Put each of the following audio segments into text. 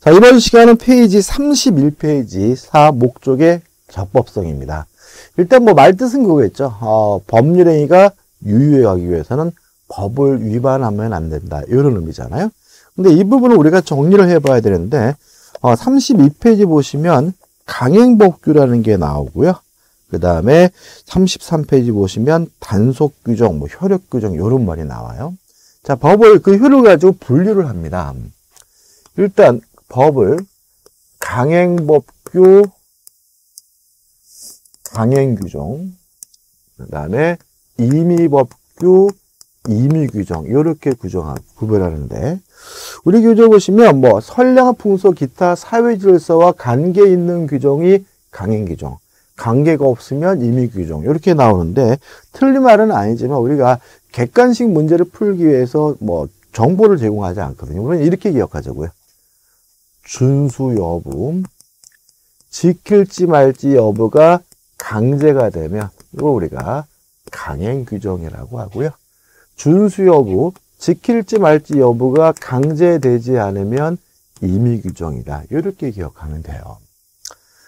자, 이번 시간은 페이지 31페이지 4 목적의 적법성입니다. 일단 뭐 말뜻은 그거겠죠. 어, 법률행위가 유효하기 위해서는 법을 위반하면 안 된다. 이런 의미잖아요. 근데 이 부분을 우리가 정리를 해봐야 되는데 어, 32페이지 보시면 강행법규라는 게 나오고요. 그 다음에 33페이지 보시면 단속 규정, 뭐 효력 규정 이런 말이 나와요. 자, 법을 그 효를 가지고 분류를 합니다. 일단 법을 강행법규, 강행규정, 그 다음에 임의법규, 임의규정 이렇게 구정하 구별하는데 우리 규정 보시면 뭐 선량한 풍속 기타 사회 질서와 관계 있는 규정이 강행규정 관계가 없으면 임의규정 이렇게 나오는데 틀린 말은 아니지만 우리가 객관식 문제를 풀기 위해서 뭐 정보를 제공하지 않거든요. 우리는 이렇게 기억하자고요. 준수 여부, 지킬지 말지 여부가 강제가 되면 이걸 우리가 강행 규정이라고 하고요. 준수 여부, 지킬지 말지 여부가 강제되지 않으면 임의 규정이다. 이렇게 기억하면 돼요.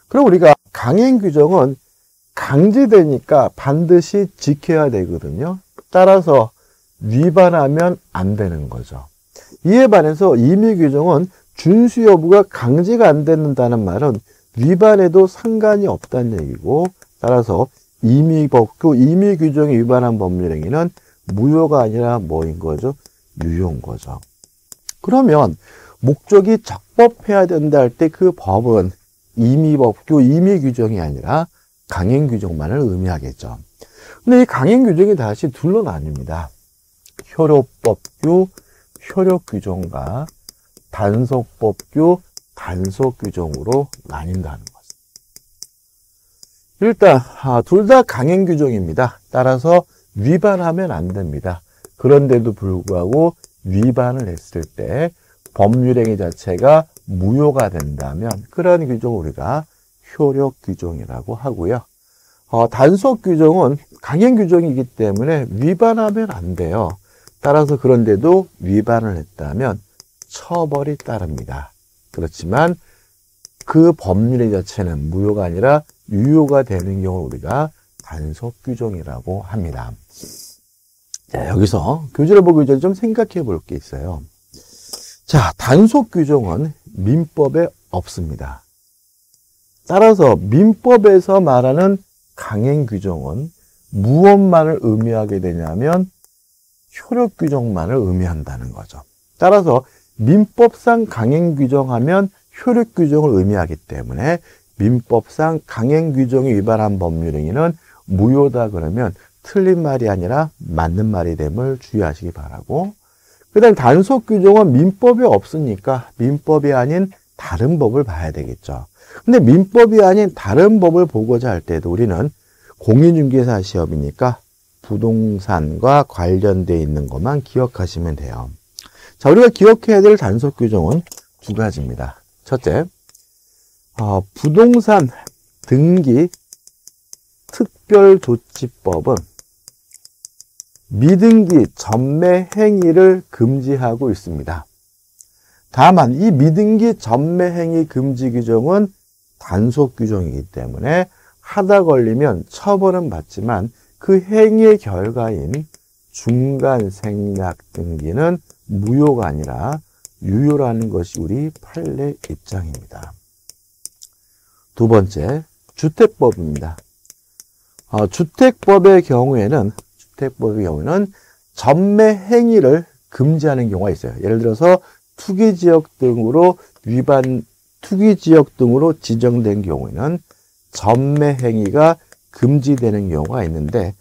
그럼 우리가 강행 규정은 강제되니까 반드시 지켜야 되거든요. 따라서 위반하면 안 되는 거죠. 이에 반해서 임의 규정은 준수 여부가 강제가 안 된다는 말은 위반해도 상관이 없다는 얘기고 따라서 임의 법규, 임의 규정에 위반한 법률 행위는 무효가 아니라 뭐인 거죠? 유효인 거죠. 그러면 목적이 적법해야 된다 할 때 그 법은 임의 법규, 임의 규정이 아니라 강행 규정만을 의미하겠죠. 근데 이 강행 규정이 다시 둘로 나뉩니다. 효력 법규, 효력 규정과 단속법규, 단속규정으로 나뉜다는 거죠. 일단 아, 둘 다 강행 규정입니다. 따라서 위반하면 안 됩니다. 그런데도 불구하고 위반을 했을 때 법률행위 자체가 무효가 된다면 그러한 규정을 우리가 효력 규정이라고 하고요. 어, 단속 규정은 강행 규정이기 때문에 위반하면 안 돼요. 따라서 그런데도 위반을 했다면 처벌이 따릅니다. 그렇지만 그 법률의 자체는 무효가 아니라 유효가 되는 경우를 우리가 단속 규정이라고 합니다. 자, 여기서 교재를 보기 전에 좀 생각해 볼 게 있어요. 자, 단속 규정은 민법에 없습니다. 따라서 민법에서 말하는 강행 규정은 무엇만을 의미하게 되냐면 효력 규정만을 의미한다는 거죠. 따라서 민법상 강행 규정하면 효력 규정을 의미하기 때문에 민법상 강행 규정이 위반한 법률 행위는 무효다 그러면 틀린 말이 아니라 맞는 말이 됨을 주의하시기 바라고 그 다음 단속 규정은 민법이 없으니까 민법이 아닌 다른 법을 봐야 되겠죠. 근데 민법이 아닌 다른 법을 보고자 할 때도 우리는 공인중개사 시험이니까 부동산과 관련되어 있는 것만 기억하시면 돼요. 자, 우리가 기억해야 될 단속 규정은 두 가지입니다. 첫째, 어, 부동산 등기 특별조치법은 미등기 전매 행위를 금지하고 있습니다. 다만 이 미등기 전매 행위 금지 규정은 단속 규정이기 때문에 하다 걸리면 처벌은 받지만 그 행위의 결과인 중간 생략 등기는 무효가 아니라 유효라는 것이 우리 판례 입장입니다. 두 번째, 주택법입니다. 어, 주택법의 경우에는 주택법의 경우는 전매 행위를 금지하는 경우가 있어요. 예를 들어서 투기 지역 등으로 위반 투기 지역 등으로 지정된 경우에는 전매 행위가 금지되는 경우가 있는데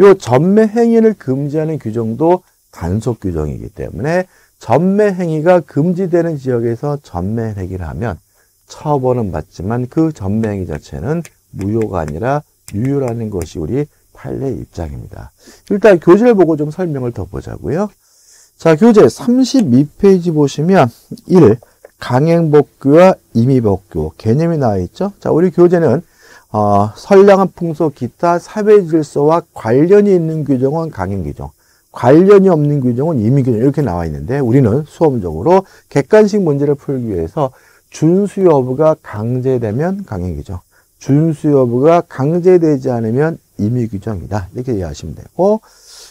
이 전매 행위를 금지하는 규정도 단속 규정이기 때문에 전매 행위가 금지되는 지역에서 전매 행위를 하면 처벌은 받지만 그 전매 행위 자체는 무효가 아니라 유효라는 것이 우리 판례 입장입니다. 일단 교재를 보고 좀 설명을 더 보자고요. 자, 교재 32페이지 보시면 1. 강행복규와 임의복규 개념이 나와 있죠. 자, 우리 교재는 어, 선량한 풍속 기타 사회 질서와 관련이 있는 규정은 강행 규정, 관련이 없는 규정은 임의 규정 이렇게 나와 있는데 우리는 수험적으로 객관식 문제를 풀기 위해서 준수 여부가 강제되면 강행 규정, 준수 여부가 강제되지 않으면 임의 규정이다. 이렇게 이해하시면 되고,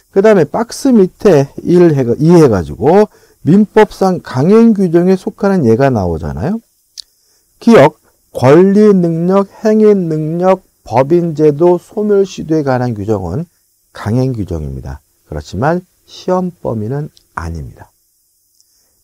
그 다음에 박스 밑에 1 이해가지고 민법상 강행 규정에 속하는 예가 나오잖아요. 기억, 권리 능력, 행위 능력, 법인 제도, 소멸 시도에 관한 규정은 강행 규정입니다. 그렇지만 시험 범위는 아닙니다.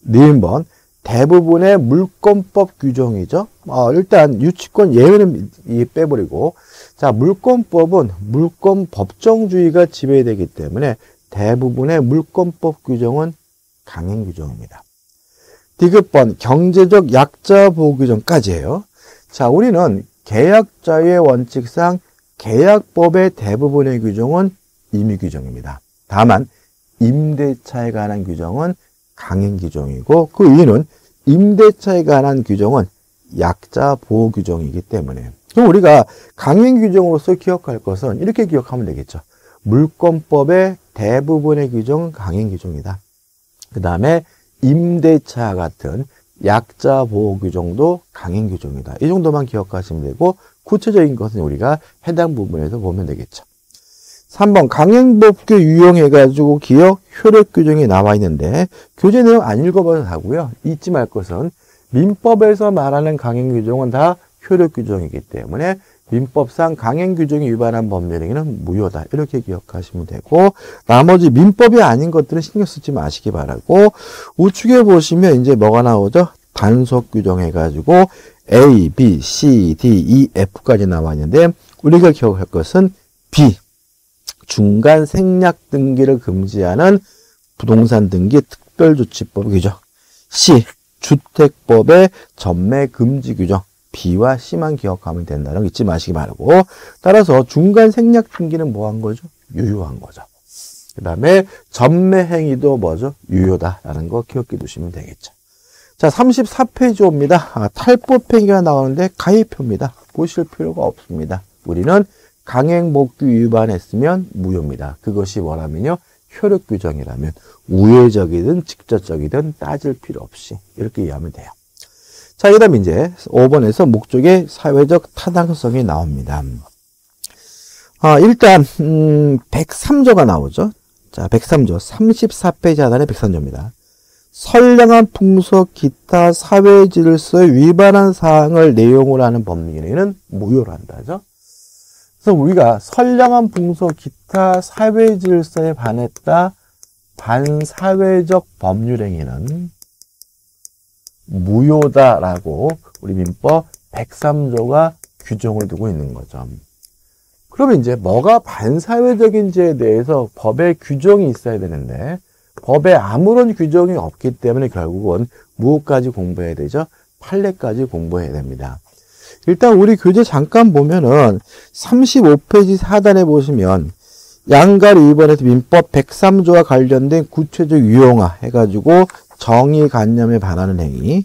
니은번 대부분의 물권법 규정이죠. 어, 일단 유치권 예외는 빼버리고 자 물권법은 물권 법정주의가 지배되기 때문에 대부분의 물권법 규정은 강행 규정입니다. 디귿번 경제적 약자 보호 규정까지예요. 자 우리는 계약자의 원칙상 계약법의 대부분의 규정은 임의 규정입니다. 다만 임대차에 관한 규정은 강행 규정이고 그 이유는 임대차에 관한 규정은 약자 보호 규정이기 때문에 그럼 우리가 강행 규정으로서 기억할 것은 이렇게 기억하면 되겠죠. 물권법의 대부분의 규정은 강행 규정이다. 그 다음에 임대차 같은 약자 보호 규정도 강행 규정이다. 이 정도만 기억하시면 되고 구체적인 것은 우리가 해당 부분에서 보면 되겠죠. 3번 강행법규 유용해가지고 기억 효력 규정이 나와 있는데 교재 내용 안 읽어봐도 하고요. 잊지 말 것은 민법에서 말하는 강행 규정은 다 효력 규정이기 때문에 민법상 강행 규정이 위반한 법률행위는 무효다. 이렇게 기억하시면 되고 나머지 민법이 아닌 것들은 신경 쓰지 마시기 바라고 우측에 보시면 이제 뭐가 나오죠? 단속 규정 해가지고 A, B, C, D, E, F까지 나와 있는데 우리가 기억할 것은 B 중간 생략 등기를 금지하는 부동산 등기 특별조치법 규정. C. 주택법의 전매 금지 규정. B와 C만 기억하면 된다는 거 잊지 마시기 바라고. 따라서 중간 생략 등기는 뭐 한 거죠? 유효한 거죠. 그 다음에 전매 행위도 뭐죠? 유효다라는 거 기억해 두시면 되겠죠. 자, 34페이지 옵니다. 아, 탈법 행위가 나오는데 가입표입니다. 보실 필요가 없습니다. 우리는 강행목규 위반했으면 무효입니다. 그것이 뭐라면요. 효력 규정이라면 우회적이든 직접적이든 따질 필요 없이 이렇게 이해하면 돼요. 자, 그 다음 이제 5번에서 목적의 사회적 타당성이 나옵니다. 아, 일단, 음, 103조가 나오죠. 자, 103조. 34페이지 하단에 103조입니다. 선량한 풍속 기타 사회 질서에 위반한 사항을 내용으로 하는 법률에는 무효로 한다죠. 그래서 우리가 선량한 풍소 기타 사회 질서에 반했다 반사회적 법률행위는 무효다라고 우리 민법 103조가 규정을 두고 있는 거죠. 그러면 이제 뭐가 반사회적인지에 대해서 법에 규정이 있어야 되는데 법에 아무런 규정이 없기 때문에 결국은 무엇까지 공부해야 되죠? 판례까지 공부해야 됩니다. 일단 우리 교재 잠깐 보면은 35페이지 하단에 보시면 양가리 2번에서 민법 103조와 관련된 구체적 유용화 해가지고 정의 관념에 반하는 행위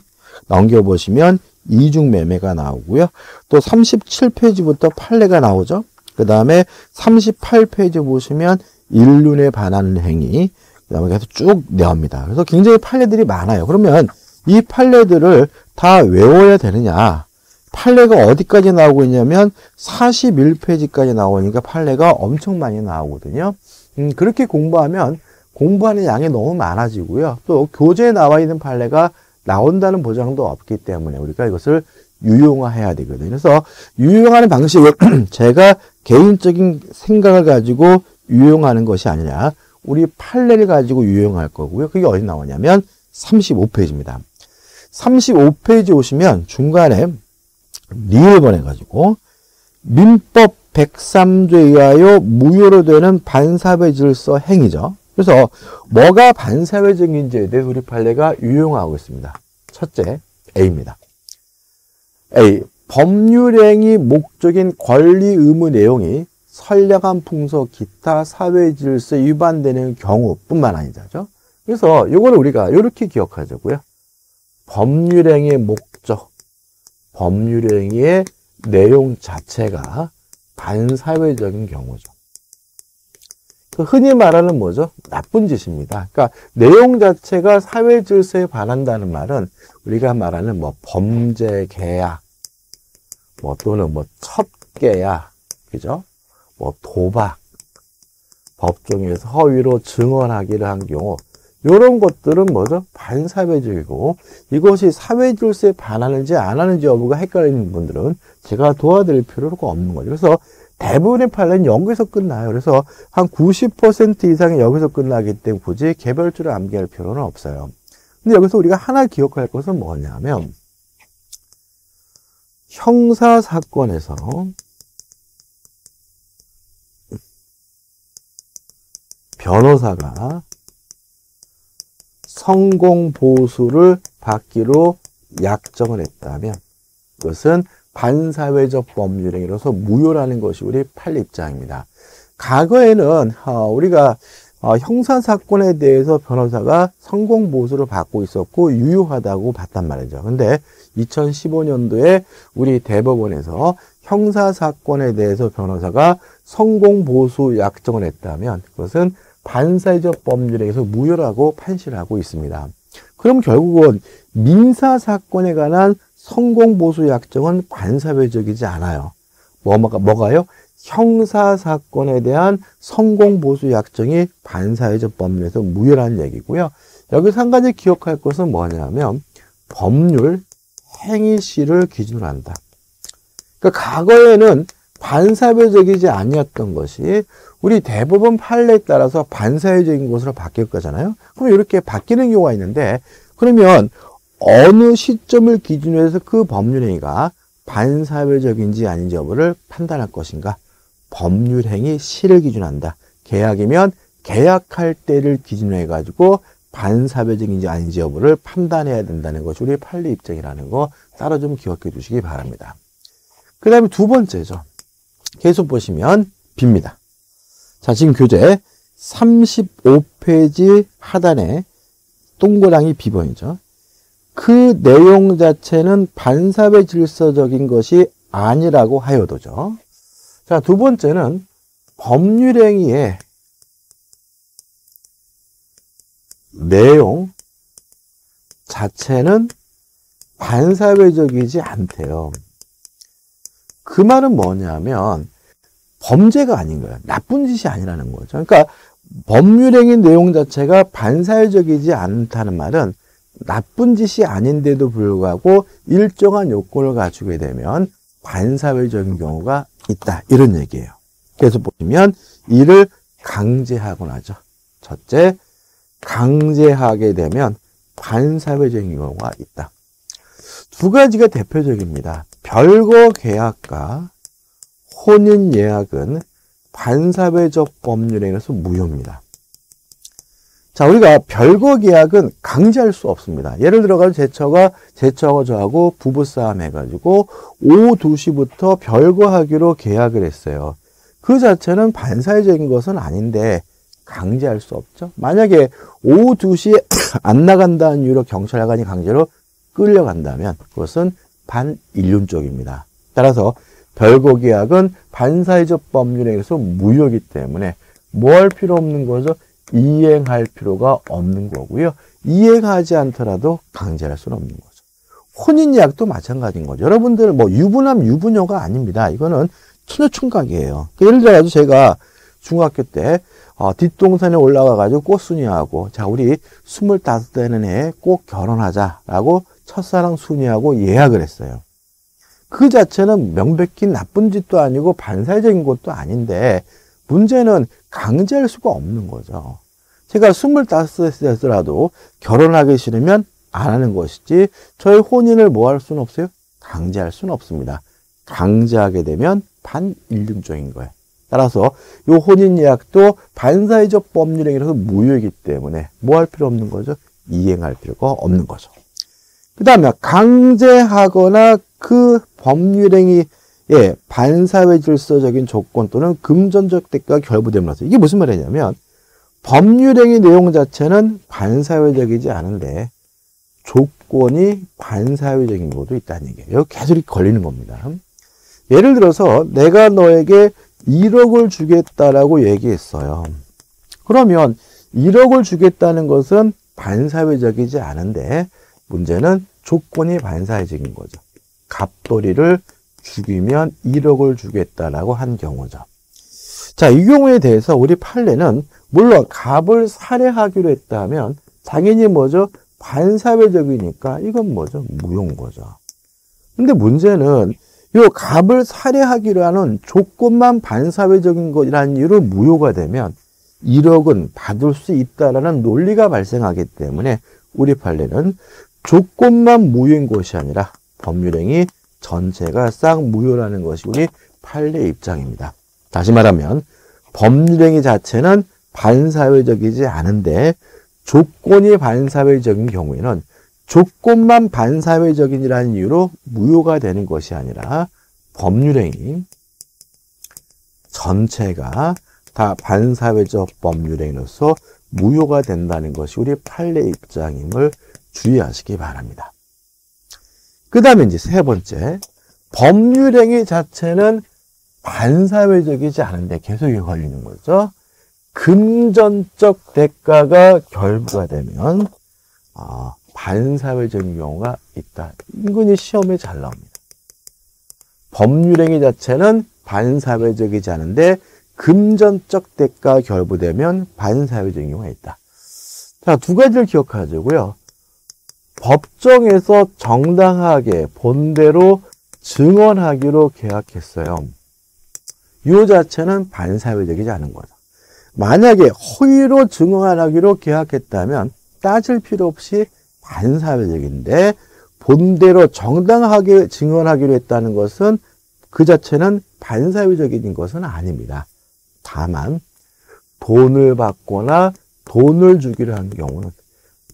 넘겨보시면 이중매매가 나오고요. 또 37페이지부터 판례가 나오죠. 그 다음에 38페이지 보시면 일륜에 반하는 행위 그 다음에 계속 쭉 나옵니다. 그래서 굉장히 판례들이 많아요. 그러면 이 판례들을 다 외워야 되느냐 판례가 어디까지 나오고 있냐면 41페이지까지 나오니까 판례가 엄청 많이 나오거든요. 음, 그렇게 공부하면 공부하는 양이 너무 많아지고요. 또 교재에 나와 있는 판례가 나온다는 보장도 없기 때문에 우리가 이것을 유용화해야 되거든요. 그래서 유용하는 방식을 제가 개인적인 생각을 가지고 유용하는 것이 아니라 우리 판례를 가지고 유용할 거고요. 그게 어디 나오냐면 35페이지입니다. 35페이지 오시면 중간에 리을 번해가지고 민법 103조에 의하여 무효로 되는 반사회 질서 행위죠. 그래서 뭐가 반사회적인지에 대해 우리 판례가 유용하고 있습니다. 첫째, A입니다. A. 법률행위 목적인 권리 의무 내용이 선량한 풍속, 기타 사회 질서 위반되는 경우뿐만 아니죠. 그래서 이거를 우리가 이렇게 기억하자고요. 법률행위 목적, 법률행위의 내용 자체가 반사회적인 경우죠. 그 흔히 말하는 뭐죠? 나쁜 짓입니다. 그러니까 내용 자체가 사회 질서에 반한다는 말은 우리가 말하는 뭐 범죄 계약, 뭐 또는 뭐 첩계약, 그죠? 뭐 도박, 법정에서 허위로 증언하기를 한 경우 이런 것들은 뭐죠? 반사회적이고 이것이 사회 질서에 반하는지 안 하는지 여부가 헷갈리는 분들은 제가 도와드릴 필요가 없는 거죠. 그래서 대부분의 판례는 여기서 끝나요. 그래서 한 90% 이상이 여기서 끝나기 때문에 굳이 개별적으로 암기할 필요는 없어요. 근데 여기서 우리가 하나 기억할 것은 뭐냐면 형사 사건에서 변호사가 성공 보수를 받기로 약정을 했다면 그것은 반사회적 법률행위로서 무효라는 것이 우리 판례 입장입니다. 과거에는 어, 우리가 어, 형사사건에 대해서 변호사가 성공 보수를 받고 있었고 유효하다고 봤단 말이죠. 근데 2015년도에 우리 대법원에서 형사사건에 대해서 변호사가 성공 보수 약정을 했다면 그것은 반사회적 법률에서 무효라고 판시하고 있습니다. 그럼 결국은 민사사건에 관한 성공보수 약정은 반사회적이지 않아요. 뭐가, 뭐가요? 형사사건에 대한 성공보수 약정이 반사회적 법률에서 무효라는 얘기고요. 여기서 한 가지 기억할 것은 뭐냐면 법률 행위시를 기준으로 한다. 그러니까 과거에는 반사회적이지 아니었던 것이 우리 대법원 판례에 따라서 반사회적인 것으로 바뀔 거잖아요. 그럼 이렇게 바뀌는 경우가 있는데 그러면 어느 시점을 기준으로 해서 그 법률행위가 반사회적인지 아닌지 여부를 판단할 것인가? 법률행위 시를 기준한다. 계약이면 계약할 때를 기준으로 해가지고 반사회적인지 아닌지 여부를 판단해야 된다는 것이 우리 판례 입장이라는 거 따로 좀 기억해 주시기 바랍니다. 그 다음에 두 번째죠. 계속 보시면 빕니다. 자, 지금 교재 35페이지 하단에 동그랑이 비번이죠. 그 내용 자체는 반사회 질서적인 것이 아니라고 하여도죠. 자, 두 번째는 법률행위의 내용 자체는 반사회적이지 않대요. 그 말은 뭐냐면 범죄가 아닌 거예요. 나쁜 짓이 아니라는 거죠. 그러니까 법률행위 내용 자체가 반사회적이지 않다는 말은 나쁜 짓이 아닌데도 불구하고 일정한 요건을 갖추게 되면 반사회적인 경우가 있다. 이런 얘기예요. 그래서 보시면 이를 강제하곤 하죠. 첫째, 강제하게 되면 반사회적인 경우가 있다. 두 가지가 대표적입니다. 별거 계약과 혼인 예약은 반사회적 법률에 의해서 무효입니다. 자, 우리가 별거 계약은 강제할 수 없습니다. 예를 들어가지고 제처가, 제처하고 저하고 부부싸움 해가지고 오후 2시부터 별거 하기로 계약을 했어요. 그 자체는 반사회적인 것은 아닌데 강제할 수 없죠. 만약에 오후 2시에 안 나간다는 이유로 경찰관이 강제로 끌려간다면 그것은 반인륜적입니다. 따라서 별거 계약은 반사회적 법률에 의해서 무효이기 때문에 뭐 할 필요 없는 거죠? 이행할 필요가 없는 거고요. 이행하지 않더라도 강제할 수는 없는 거죠. 혼인예약도 마찬가지인 거죠. 여러분들 뭐 유부남 유부녀가 아닙니다. 이거는 처녀총각이에요. 그러니까 예를 들어서 제가 중학교 때 어, 뒷동산에 올라가가지고 꽃순이하고 자 우리 스물다섯 되는 해꼭 결혼하자라고 첫사랑 순이하고 예약을 했어요. 그 자체는 명백히 나쁜 짓도 아니고 반사회적인 것도 아닌데 문제는 강제할 수가 없는 거죠. 제가 25세더라도 결혼하기 싫으면 안 하는 것이지 저의 혼인을 뭐 할 수는 없어요? 강제할 수는 없습니다. 강제하게 되면 반인륜적인 거예요. 따라서 이 혼인 예약도 반사회적 법률행위라서 무효이기 때문에 뭐 할 필요 없는 거죠? 이행할 필요가 없는 거죠. 그 다음에 강제하거나 그 법률행위 예, 반사회 질서적인 조건 또는 금전적 대가가 결부됨으로써 이게 무슨 말이냐면 법률행위 내용 자체는 반사회적이지 않은데 조건이 반사회적인 것도 있다는 얘기예요. 계속 걸리는 겁니다. 예를 들어서 내가 너에게 1억을 주겠다라고 얘기했어요. 그러면 1억을 주겠다는 것은 반사회적이지 않은데 문제는 조건이 반사회적인 거죠. 갑돌이를 죽이면 1억을 주겠다라고 한 경우죠. 자, 이 경우에 대해서 우리 판례는 물론 갑을 살해하기로 했다면 당연히 뭐죠? 반사회적이니까 이건 뭐죠? 무효인 거죠. 근데 문제는 이 갑을 살해하기로 하는 조건만 반사회적인 것이라는 이유로 무효가 되면 1억은 받을 수 있다라는 논리가 발생하기 때문에 우리 판례는 조건만 무효인 것이 아니라 법률행위 전체가 싹 무효라는 것이 우리 판례 입장입니다. 다시 말하면 법률행위 자체는 반사회적이지 않은데 조건이 반사회적인 경우에는 조건만 반사회적인이라는 이유로 무효가 되는 것이 아니라 법률행위 전체가 다 반사회적 법률행위로서 무효가 된다는 것이 우리 판례 입장임을 주의하시기 바랍니다. 그 다음에 이제 세 번째, 법률행위 자체는 반사회적이지 않은데 계속 이 걸리는 거죠. 금전적 대가가 결부가 되면 아, 반사회적인 경우가 있다. 이건 시험에 잘 나옵니다. 법률행위 자체는 반사회적이지 않은데 금전적 대가 결부되면 반사회적인 경우가 있다. 자, 두 가지를 기억하자고요. 법정에서 정당하게 본대로 증언하기로 계약했어요. 이 자체는 반사회적이지 않은 거죠. 만약에 허위로 증언하기로 계약했다면 따질 필요 없이 반사회적인데 본대로 정당하게 증언하기로 했다는 것은 그 자체는 반사회적인 것은 아닙니다. 다만 돈을 받거나 돈을 주기로 한 경우는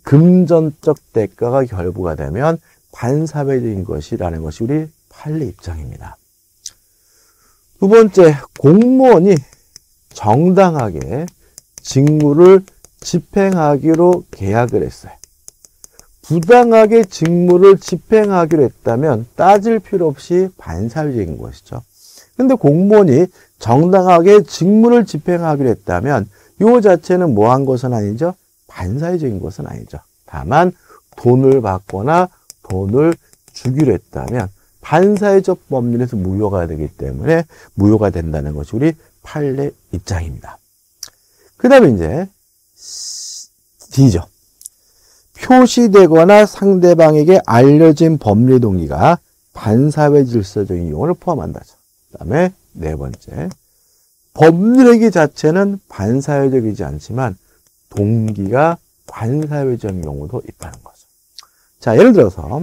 금전적 대가가 결부가 되면 반사회적인 것이라는 것이 우리 판례 입장입니다. 두 번째, 공무원이 정당하게 직무를 집행하기로 계약을 했어요. 부당하게 직무를 집행하기로 했다면 따질 필요 없이 반사회적인 것이죠. 근데 공무원이 정당하게 직무를 집행하기로 했다면 이 자체는 뭐 한 것은 아니죠? 반사회적인 것은 아니죠. 다만 돈을 받거나 돈을 주기로 했다면 반사회적 법률에서 무효가 되기 때문에 무효가 된다는 것이 우리 판례 입장입니다. 그 다음에 이제 D죠. 표시되거나 상대방에게 알려진 법리 동기가 반사회 질서적인 용어를 포함한다. 그 다음에 네 번째. 법률행위 자체는 반사회적이지 않지만 동기가 반사회적 용어도 있다는 거죠. 자, 예를 들어서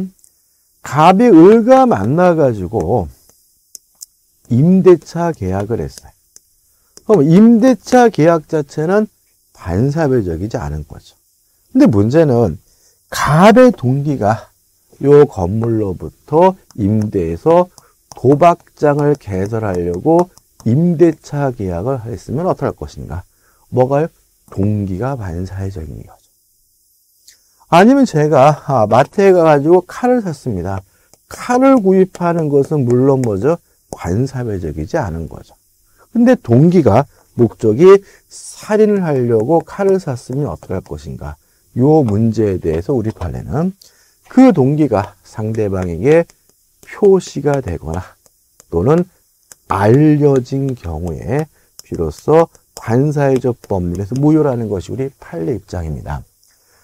갑이 을과 만나가지고 임대차 계약을 했어요. 그럼 임대차 계약 자체는 반사회적이지 않은 거죠. 근데 문제는 갑의 동기가 요 건물로부터 임대해서 도박장을 개설하려고 임대차 계약을 했으면 할 것인가? 뭐가요? 동기가 반사회적인 거죠. 아니면 제가 아, 마트에 가가지고 칼을 샀습니다. 칼을 구입하는 것은 물론 뭐죠? 반사회적이지 않은 거죠. 근데 동기가 목적이 살인을 하려고 칼을 샀으면 어떻게 할 것인가? 요 문제에 대해서 우리 판례는 그 동기가 상대방에게 표시가 되거나 또는 알려진 경우에 비로소 관사회적 법률에서 무효라는 것이 우리 판례 입장입니다.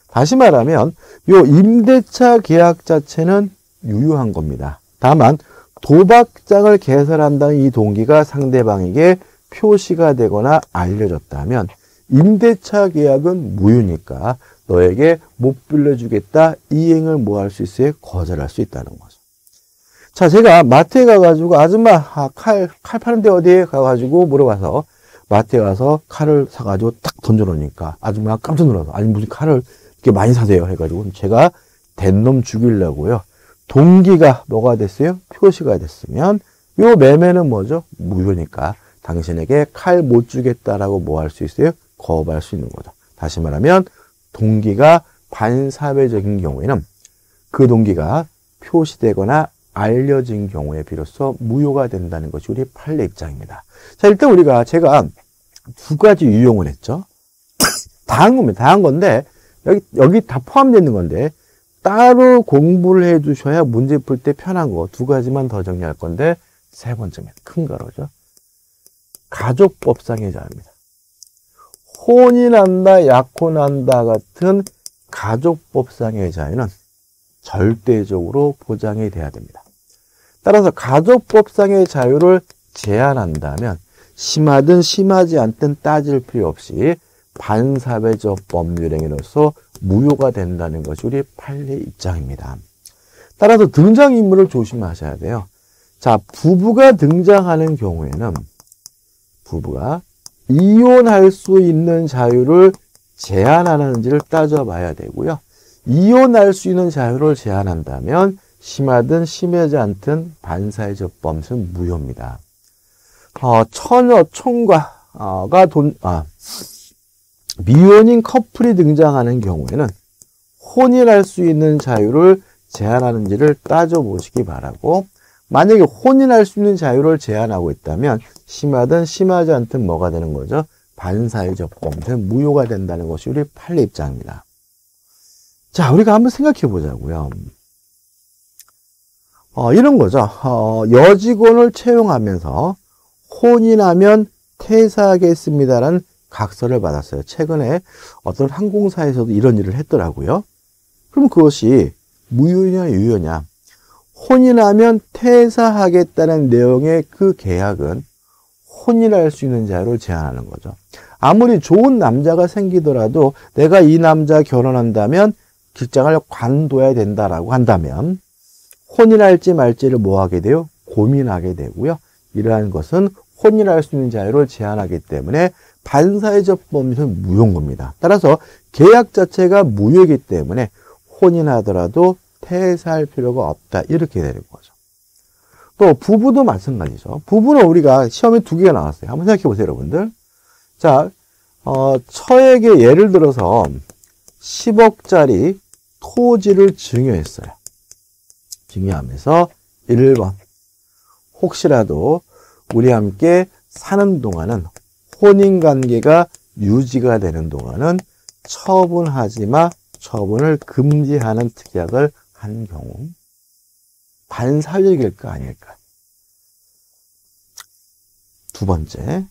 다시 말하면 요 임대차 계약 자체는 유효한 겁니다. 다만 도박장을 개설한다는 이 동기가 상대방에게 표시가 되거나 알려졌다면 임대차 계약은 무효니까 너에게 못 빌려주겠다 이행을 뭐할 수 있어요? 거절할 수 있다는 거죠. 자, 제가 마트에 가가지고 아줌마 아, 칼, 칼 파는데 어디에 가가지고 물어봐서 마트에 가서 칼을 사가지고 딱 던져놓으니까 아줌마가 깜짝 놀라서 아니 무슨 칼을 이렇게 많이 사세요 해가지고 제가 된 놈 죽이려고요. 동기가 뭐가 됐어요? 표시가 됐으면 요 매매는 뭐죠? 무효니까 당신에게 칼 못 주겠다라고 뭐 할 수 있어요? 거부할 수 있는 거죠. 다시 말하면 동기가 반사회적인 경우에는 그 동기가 표시되거나 알려진 경우에 비로소 무효가 된다는 것이 우리 판례 입장입니다. 자, 일단 우리가 제가 두 가지 유용을 했죠. 다한 겁니다. 다한 건데 여기 여기 다 포함되어 있는 건데 따로 공부를 해 두셔야 문제 풀 때 편한 거 두 가지만 더 정리할 건데 세 번째면 큰 거로죠. 가족법상의 자입니다. 혼이 난다, 약혼한다 같은 가족법상의 자유는 절대적으로 보장이 돼야 됩니다. 따라서 가족법상의 자유를 제한한다면 심하든 심하지 않든 따질 필요 없이 반사회적 법률행위로서 무효가 된다는 것이 우리 판례 입장입니다. 따라서 등장인물을 조심하셔야 돼요. 자, 부부가 등장하는 경우에는 부부가 이혼할 수 있는 자유를 제한하는지를 따져봐야 되고요. 이혼할 수 있는 자유를 제한한다면 심하든 심하지 않든 반사회적 범죄는 무효입니다. 어, 처녀 총과가 돈, 아, 미혼인 커플이 등장하는 경우에는 혼인할 수 있는 자유를 제한하는지를 따져보시기 바라고 만약에 혼인할 수 있는 자유를 제한하고 있다면 심하든 심하지 않든 뭐가 되는 거죠? 반사회적 범죄 무효가 된다는 것이 우리 판례 입장입니다. 자, 우리가 한번 생각해 보자고요. 어, 이런 거죠. 어, 여직원을 채용하면서 혼인하면 퇴사하겠습니다라는 각서를 받았어요. 최근에 어떤 항공사에서도 이런 일을 했더라고요. 그럼 그것이 무효냐 유효냐? 혼인하면 퇴사하겠다는 내용의 그 계약은 혼인할 수 있는 자유를 제한하는 거죠. 아무리 좋은 남자가 생기더라도 내가 이 남자 결혼한다면 직장을 관둬야 된다라고 한다면 혼인할지 말지를 뭐 하게 돼요? 고민하게 되고요. 이러한 것은 혼인할 수 있는 자유를 제한하기 때문에 반사회적 범죄는 무효인 겁니다. 따라서 계약 자체가 무효이기 때문에 혼인하더라도 퇴사할 필요가 없다. 이렇게 되는 거죠. 또 부부도 마찬가지죠. 부부는 우리가 시험에 두 개가 나왔어요. 한번 생각해 보세요, 여러분들. 자, 어, 처에게 예를 들어서 10억짜리 토지를 증여했어요. 증여하면서 1번 혹시라도 우리 함께 사는 동안은 혼인관계가 유지가 되는 동안은 처분하지마 처분을 금지하는 특약을 한 경우 반사적일까 아닐까? 두 번째,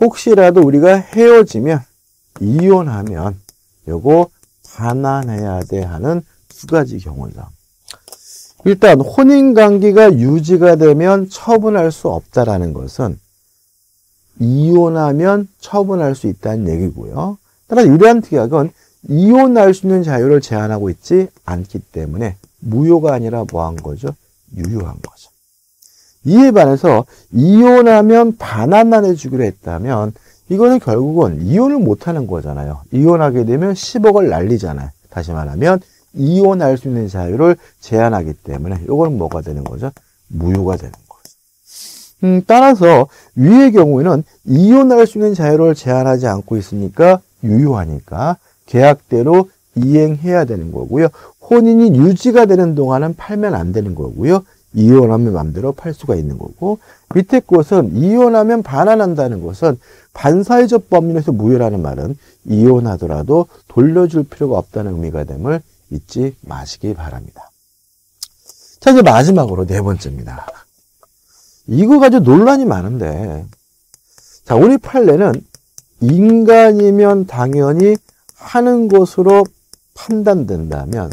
혹시라도 우리가 헤어지면 이혼하면 요거 반환해야 돼 하는 두 가지 경우죠. 일단 혼인 관계가 유지가 되면 처분할 수 없다라는 것은 이혼하면 처분할 수 있다는 얘기고요. 따라서 유리한 특약은 이혼할 수 있는 자유를 제한하고 있지 않기 때문에 무효가 아니라 뭐한 거죠? 유효한 거죠. 이에 반해서 이혼하면 반환만 해주기로 했다면 이거는 결국은 이혼을 못하는 거잖아요. 이혼하게 되면 10억을 날리잖아요. 다시 말하면 이혼할 수 있는 자유를 제한하기 때문에 이건 뭐가 되는 거죠? 무효가 되는 거죠. 음, 따라서 위의 경우에는 이혼할 수 있는 자유를 제한하지 않고 있으니까 유효하니까 계약대로 이행해야 되는 거고요. 혼인이 유지가 되는 동안은 팔면 안 되는 거고요. 이혼하면 마음대로 팔 수가 있는 거고 밑에 것은 이혼하면 반환한다는 것은 반사회적 법률에서 무효라는 말은 이혼하더라도 돌려줄 필요가 없다는 의미가 됨을 잊지 마시기 바랍니다. 자 이제 마지막으로 네 번째입니다. 이거 가지고 논란이 많은데 자 우리 판례는 인간이면 당연히 하는 것으로 판단된다면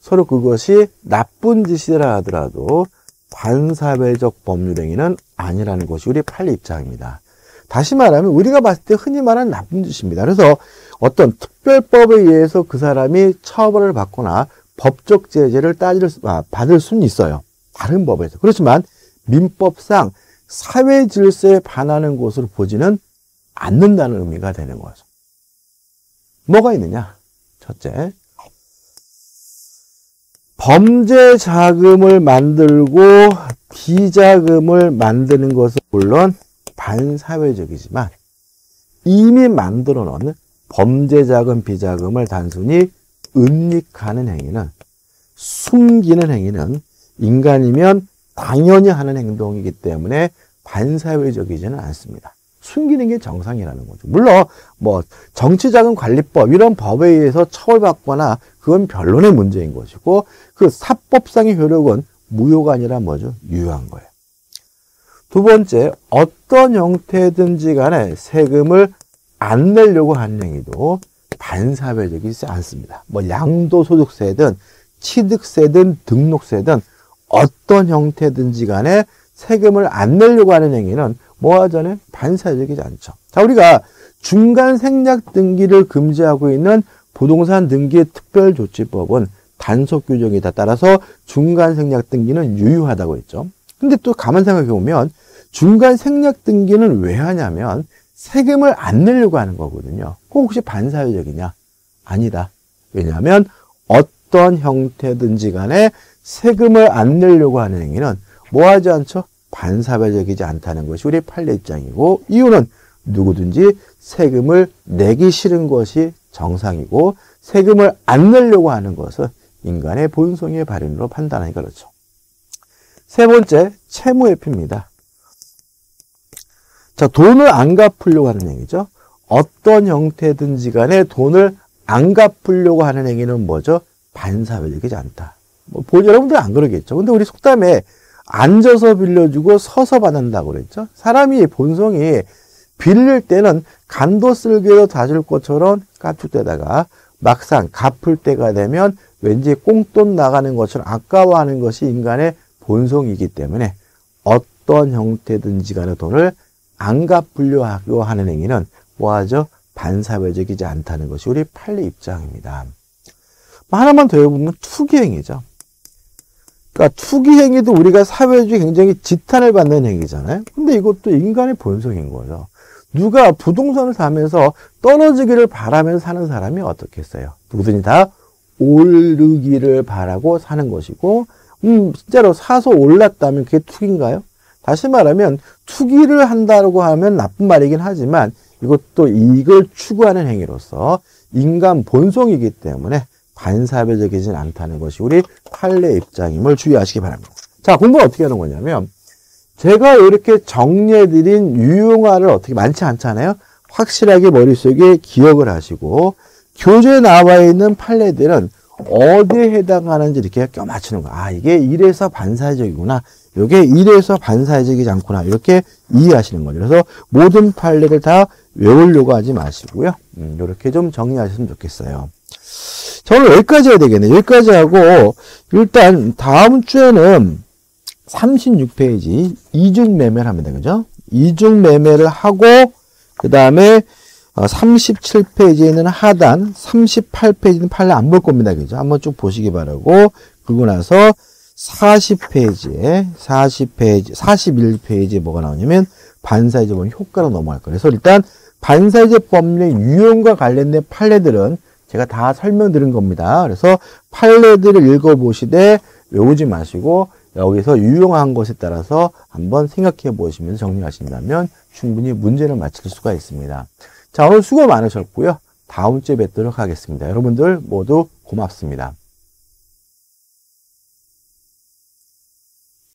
서로 그것이 나쁜 짓이라 하더라도 반사회적 법률행위는 아니라는 것이 우리 판례 입장입니다. 다시 말하면 우리가 봤을 때 흔히 말하는 나쁜 짓입니다. 그래서 어떤 특별법에 의해서 그 사람이 처벌을 받거나 법적 제재를 따질 수, 아, 받을 수는 있어요. 다른 법에서. 그렇지만 민법상 사회 질서에 반하는 것으로 보지는 않는다는 의미가 되는 거죠. 뭐가 있느냐? 첫째, 범죄 자금을 만들고 비자금을 만드는 것은 물론 반사회적이지만 이미 만들어 놓은 범죄 자금, 비자금을 단순히 은닉하는 행위는 숨기는 행위는 인간이면 당연히 하는 행동이기 때문에 반사회적이지는 않습니다. 숨기는 게 정상이라는 거죠. 물론 뭐 정치자금관리법 이런 법에 의해서 처벌받거나 그건 변론의 문제인 것이고 그 사법상의 효력은 무효가 아니라 뭐죠? 유효한 거예요. 두 번째, 어떤 형태든지 간에 세금을 안 내려고 하는 행위도 반사회적이지 않습니다. 뭐 양도소득세든 취득세든 등록세든 어떤 형태든지 간에 세금을 안 내려고 하는 행위는 뭐하자는 반사회적이지 않죠. 자, 우리가 중간 생략 등기를 금지하고 있는 부동산 등기 특별조치법은 단속 규정이다. 따라서 중간 생략 등기는 유효하다고 했죠. 근데 또 가만 생각해 보면 중간 생략 등기는 왜 하냐면 세금을 안 내려고 하는 거거든요. 그 혹시 반사회적이냐? 아니다. 왜냐하면 어떤 형태든지 간에 세금을 안 내려고 하는 행위는 뭐 하지 않죠? 반사회적이지 않다는 것이 우리 판례 입장이고 이유는 누구든지 세금을 내기 싫은 것이 정상이고 세금을 안 내려고 하는 것은 인간의 본성의 발현으로 판단하니 그렇죠. 세 번째, 채무회피입니다. 자, 돈을 안 갚으려고 하는 행위죠. 어떤 형태든지 간에 돈을 안 갚으려고 하는 행위는 뭐죠? 반사회적이지 않다. 뭐, 여러분들 안 그러겠죠. 근데 우리 속담에 앉아서 빌려주고 서서 받는다고 그랬죠. 사람이 본성이 빌릴 때는 간도 쓸개로 다 줄 것처럼 까축대다가 막상 갚을 때가 되면 왠지 꽁돈 나가는 것처럼 아까워하는 것이 인간의 본성이기 때문에 어떤 형태든지 간에 돈을 안 갚으려 하는 행위는 뭐하죠? 반사회적이지 않다는 것이 우리 판례 입장입니다. 하나만 더 해보면 투기행위죠. 그러니까 투기행위도 우리가 사회주의 굉장히 지탄을 받는 행위잖아요. 근데 이것도 인간의 본성인 거죠. 누가 부동산을 사면서 떨어지기를 바라면서 사는 사람이 어떻겠어요? 누구든지 다 오르기를 바라고 사는 것이고, 음, 진짜로 사서 올랐다면 그게 투기인가요? 다시 말하면 투기를 한다고 하면 나쁜 말이긴 하지만 이것도 이익을 추구하는 행위로서 인간 본성이기 때문에 반사회적이진 않다는 것이 우리 판례 입장임을 주의하시기 바랍니다. 자, 공부는 어떻게 하는 거냐면 제가 이렇게 정리해드린 유용화를 어떻게 많지 않잖아요. 확실하게 머릿속에 기억을 하시고 교재에 나와 있는 판례들은 어디에 해당하는지 이렇게 껴 맞추는 거야. 아, 이게 이래서 반사회적이구나. 이게 이래서 반사회적이지 않구나. 이렇게 이해하시는 거죠. 그래서 모든 판례를 다 외우려고 하지 마시고요. 음, 이렇게 좀 정리하셨으면 좋겠어요. 자, 오늘 여기까지 해야 되겠네. 여기까지 하고, 일단 다음 주에는 36페이지 이중 매매를 합니다. 그죠? 이중 매매를 하고 그 다음에 37페이지에는 하단, 38페이지는 판례 안볼 겁니다. 그죠? 한번 쭉 보시기 바라고 그러고 나서 40페이지에 40페이지, 41페이지에 뭐가 나오냐면 반사이제 법 효과로 넘어갈 거예요. 그래서 일단 반사이제 법률의 유형과 관련된 판례들은 제가 다 설명드린 겁니다. 그래서 판례들을 읽어보시되 외우지 마시고 여기서 유용한 것에 따라서 한번 생각해 보시면서 정리하신다면 충분히 문제를 맞힐 수가 있습니다. 자, 오늘 수고 많으셨고요. 다음 주에 뵙도록 하겠습니다. 여러분들 모두 고맙습니다.